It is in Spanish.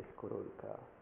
Escorolca.